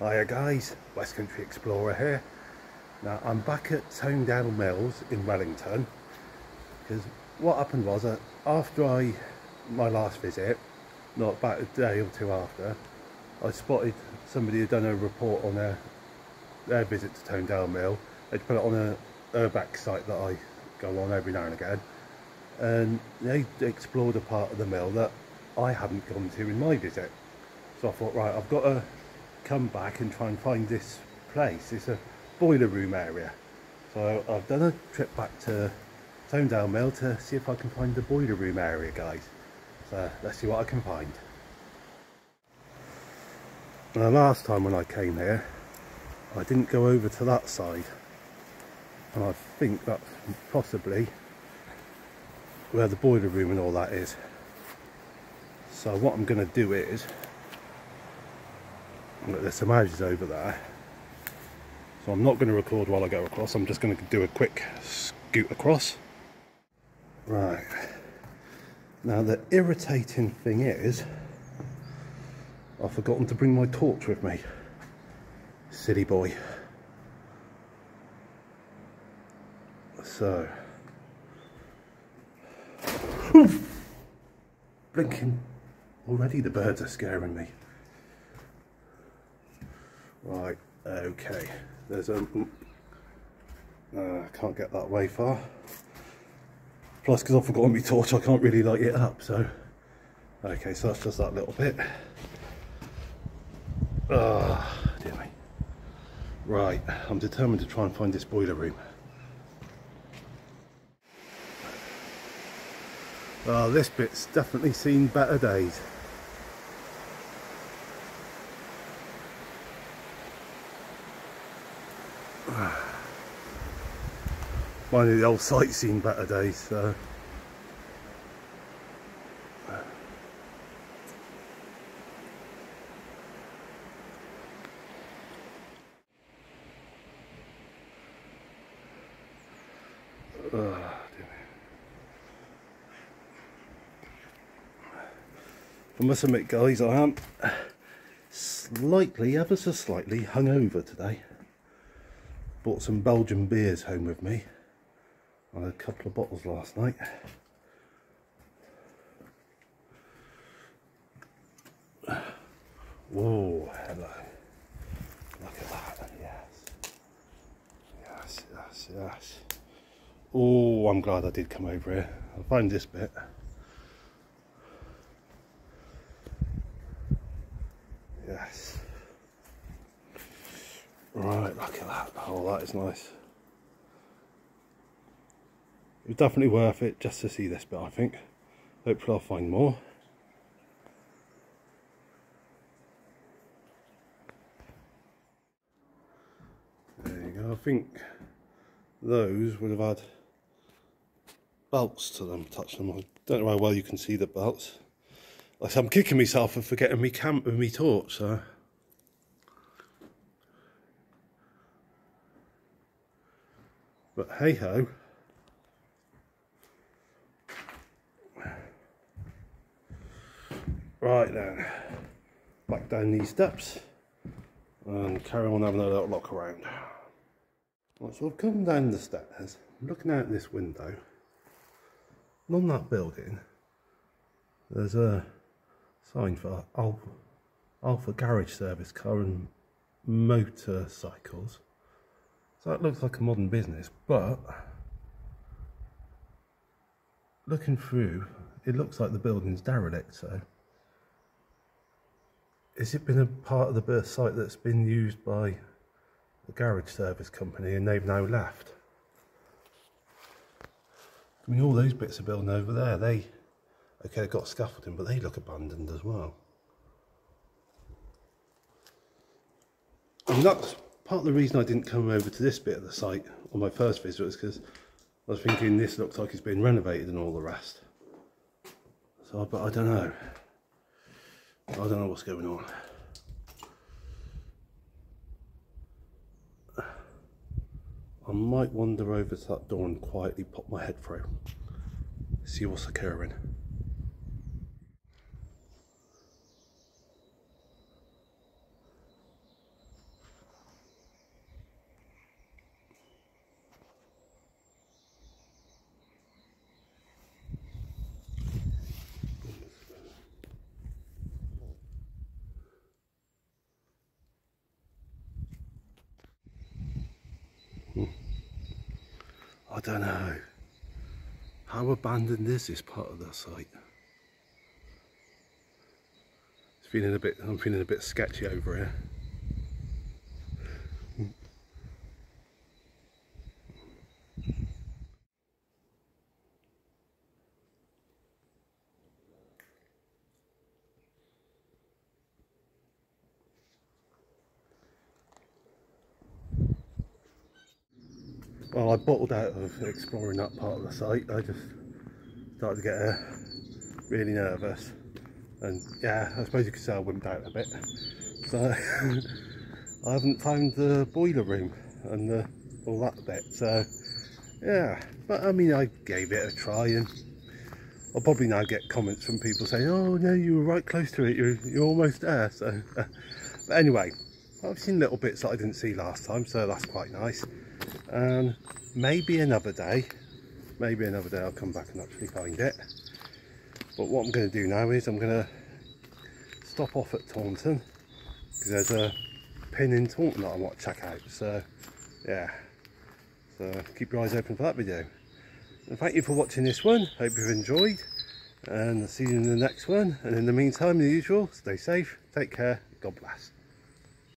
Hiya guys, West Country Explorer here. Now I'm back at Tonedale Mills in Wellington because what happened was that after I my last visit, not about a day or two after, I spotted somebody had done a report on their their visit to Tonedale Mill. They'd put it on a Urbex site that I go on every now and again and they explored a part of the mill that I hadn't gone to in my visit. So I thought, right, I've got to come back and try and find this place. It's a boiler room area. So I've done a trip back to Tonedale Mill to see if I can find the boiler room area, guys. So let's see what I can find. Now, last time when I came here, I didn't go over to that side. And I think that's possibly where the boiler room and all that is. So what I'm going to do is, there's some houses over there. So I'm not going to record while I go across, I'm just going to do a quick scoot across. Right. Now the irritating thing is, I've forgotten to bring my torch with me. Silly boy. So, Blinking. Already the birds are scaring me. Right, okay. There's a... Uh, can't get that way far. Plus, because I've forgotten my torch, I can't really light it up, so... Okay, so that's just that little bit. Ah, oh, dear me. Right, I'm determined to try and find this boiler room. Oh, this bit's definitely seen better days. Mind you, the old sightseeing better days, so... I must admit guys I am slightly, ever so slightly hungover today. Bought some Belgian beers home with me. I had a couple of bottles last night. Whoa, hello. Look at that, yes. Yes, yes, yes. Oh, I'm glad I did come over here. I found this bit. Yes. Right, look at that. Oh, that is nice. It's definitely worth it just to see this bit, I think. Hopefully I'll find more. There you go. I think those would have had belts to them, touch them. I don't know how well you can see the belts. Like I'm kicking myself for forgetting me camp with me torch, so. But hey ho. Right then, back down these steps and carry on having a little look around. Right, so I've come down the stairs, looking out this window, and on that building, there's a sign for Alpha, Alpha Garage Service car and motorcycles. So that looks like a modern business, but looking through, it looks like the building's derelict, so has it been a part of the birth site that's been used by the garage service company and they've now left? I mean, all those bits of building over there, they Okay, they've got scaffolding, but they look abandoned as well. And that's part of the reason I didn't come over to this bit of the site on my first visit was because I was thinking this looks like it's been renovated and all the rest. So, but I don't know. I don't know what's going on. I might wander over to that door and quietly pop my head through. See what's occurring. I don't know. How abandoned is this part of the site? It's feeling a bit, I'm feeling a bit sketchy over here. Well I bottled out of exploring that part of the site. I just started to get uh, really nervous. And yeah I suppose you could say I wimped out a bit. So I haven't found the boiler room and the, all that bit. So yeah but I mean I gave it a try and I'll probably now get comments from people saying oh no you were right close to it. You're, you're almost there. So but anyway I've seen little bits that I didn't see last time so that's quite nice and maybe another day. Maybe another day I'll come back and actually find it. But what I'm going to do now is I'm going to stop off at Taunton because there's a pin in Taunton that I want to check out. So yeah. So keep your eyes open for that video. And thank you for watching this one. Hope you've enjoyed. And I'll see you in the next one. And in the meantime the usual stay safe take care God bless